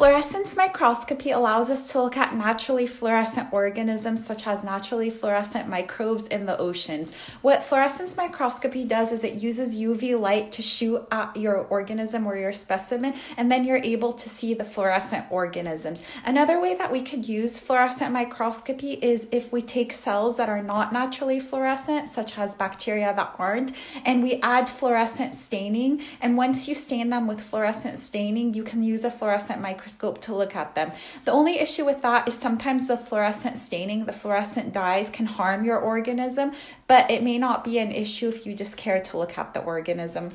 Fluorescence microscopy allows us to look at naturally fluorescent organisms such as naturally fluorescent microbes in the oceans. What fluorescence microscopy does is it uses UV light to shoot at your organism or your specimen, and then you're able to see the fluorescent organisms. Another way that we could use fluorescent microscopy is if we take cells that are not naturally fluorescent, such as bacteria that aren't, and we add fluorescent staining. And once you stain them with fluorescent staining, you can use a fluorescent microscope microscope to look at them. The only issue with that is sometimes the fluorescent staining, the fluorescent dyes can harm your organism, but it may not be an issue if you just care to look at the organism.